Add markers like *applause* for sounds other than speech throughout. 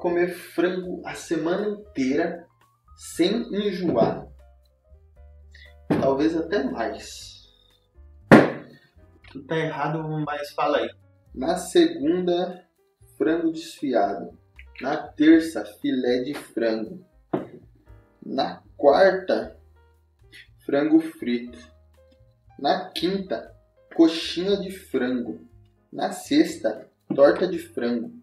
comer frango a semana inteira sem enjoar. Talvez até mais. Tu tá errado, mas fala aí. Na segunda, frango desfiado. Na terça, filé de frango. Na quarta, frango frito. Na quinta, coxinha de frango. Na sexta, torta de frango.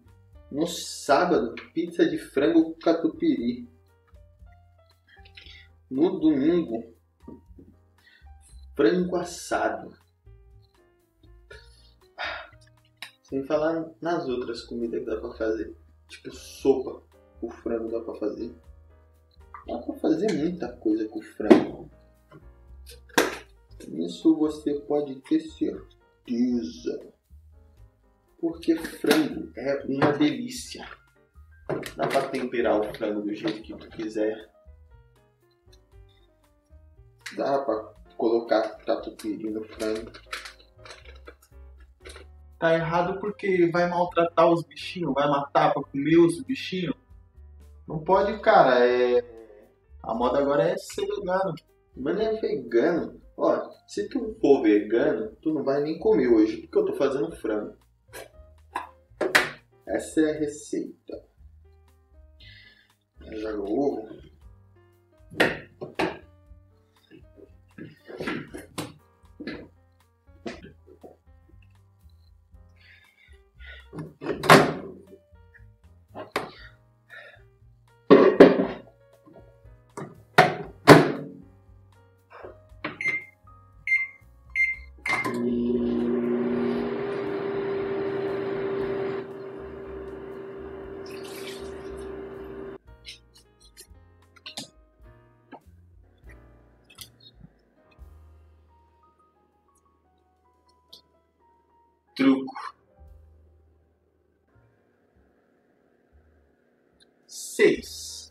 No sábado, pizza de frango catupiry. No domingo, frango assado. Sem falar nas outras comidas que dá pra fazer. Tipo sopa com frango dá pra fazer. Dá pra fazer muita coisa com frango. Isso você pode ter certeza. Porque frango é uma delícia. Dá pra temperar o frango do jeito que tu quiser. Dá pra colocar catupiry no frango. Tá errado porque vai maltratar os bichinhos, vai matar pra comer os bichinhos. Não pode, cara. É... A moda agora é ser vegano. Mas não é vegano. Ó, se tu for vegano, tu não vai nem comer hoje, porque eu tô fazendo frango. Essa é a receita. Joga o ovo. Truco. Seis.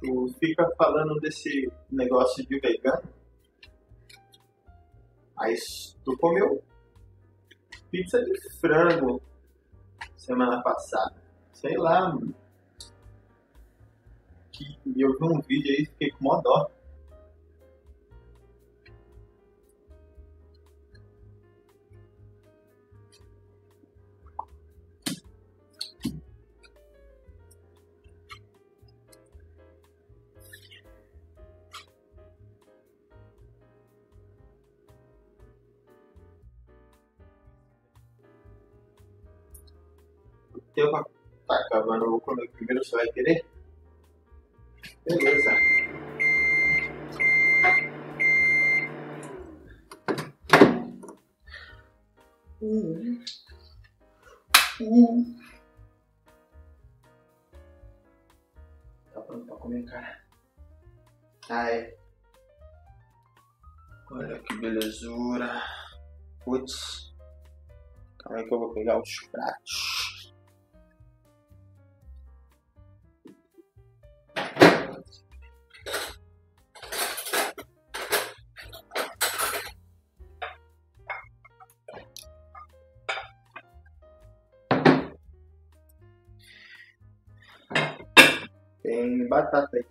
Tu fica falando desse negócio de vegano. Mas tu comeu pizza de frango semana passada. Sei lá, mano. Que eu vi um vídeo aí e fiquei com mó dó. Acabando, eu vou comer primeiro, você vai querer? Beleza. Uh. Uh. Tá pronto pra comer, cara. Ah, é. Olha que belezura. Putz. Calma aí que eu vou pegar os pratos. Tem batata aí.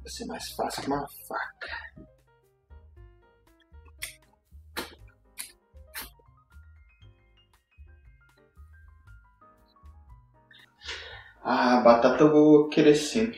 Vai ser mais fácil com uma faca. Batata eu vou querer sim.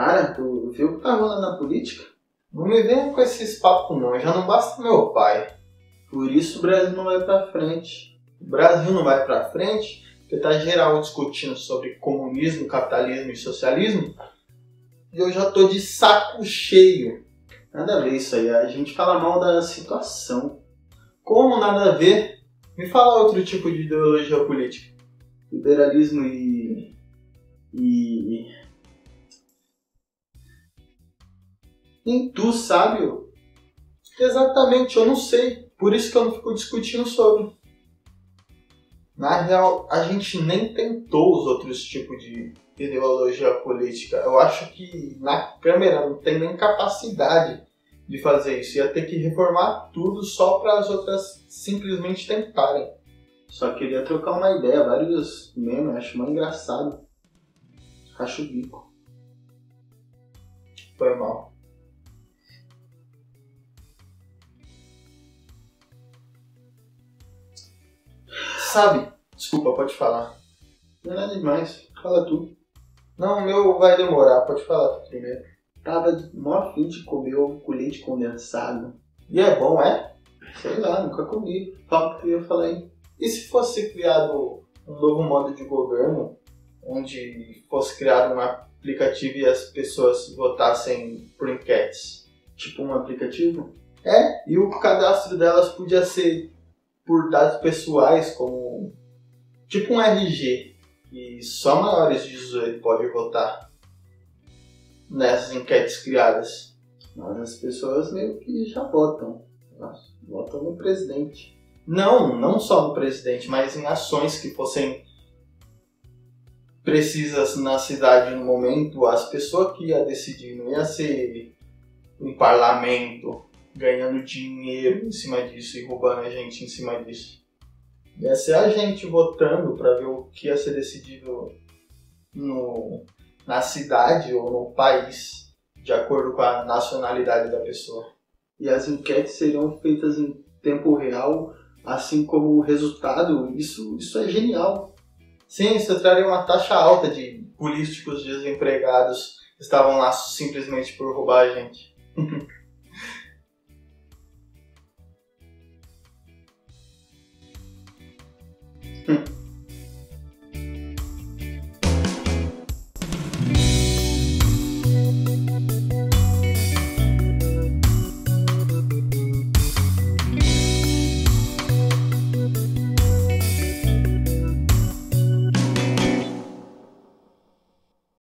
Cara, tu viu o que tá rolando na política? Não me venha com esses papos não, já não basta meu pai. Por isso o Brasil não vai pra frente. O Brasil não vai pra frente porque tá geral discutindo sobre comunismo, capitalismo e socialismo. E eu já tô de saco cheio. Nada a ver isso aí, a gente fala mal da situação. Como nada a ver? Me fala outro tipo de ideologia política. Liberalismo e. e. Sabe? ó? Exatamente, eu não sei. Por isso que eu não fico discutindo sobre. Na real, a gente nem tentou os outros tipos de ideologia política. Eu acho que na Câmara não tem nem capacidade de fazer isso. Ia ter que reformar tudo só para as outras simplesmente tentarem. Só queria trocar uma ideia, vários memes, acho mais engraçado. Acho o bico. Foi mal. Sabe? Desculpa, pode falar. Não é nada demais, fala tu. Não, o meu vai demorar, pode falar tu primeiro. Tava mó afim de comer ovo com leite condensado. E é bom, é? Sei lá, nunca comi. Fala o que ia falar aí. E se fosse criado um novo modo de governo, onde fosse criado um aplicativo e as pessoas votassem por enquetes? Tipo um aplicativo? É, e o cadastro delas podia ser por dados pessoais, como tipo um RG, e só maiores de 18 podem votar nessas enquetes criadas. Mas as pessoas meio que já votam. Votam no presidente. Não, não só no presidente, mas em ações que fossem precisas na cidade no momento, as pessoas que ia decidir não ia ser um parlamento ganhando dinheiro em cima disso e roubando a gente em cima disso. Ia ser a gente votando para ver o que ia ser decidido no, na cidade ou no país, de acordo com a nacionalidade da pessoa. E as enquetes seriam feitas em tempo real, assim como o resultado. Isso, isso é genial. Sim, isso traria uma taxa alta de políticos desempregados que estavam lá simplesmente por roubar a gente. *laughs* Hmm.